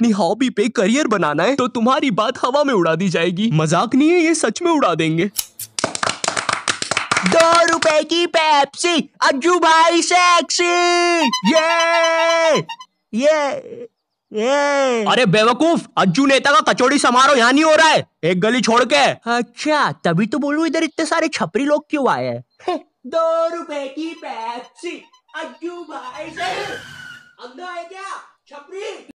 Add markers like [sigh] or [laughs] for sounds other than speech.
अपनी हॉबी पे करियर बनाना है तो तुम्हारी बात हवा में उड़ा दी जाएगी। मज़ाक नहीं है ये सच में उड़ा देंगे। दो रुपए की पेप्सी अज्जू भाई सेक्सी ये ये ये अरे बेवकूफ़ अज्जू नेता का कचौड़ी समारोह यहाँ नहीं हो रहा है। एक गली छोड़ के। अच्छा तभी तो बोलू इधर इतने सारे छपरी लोग क्यों आए हैं। [laughs] दो रुपए की पेप्सी अज्जू भाई। से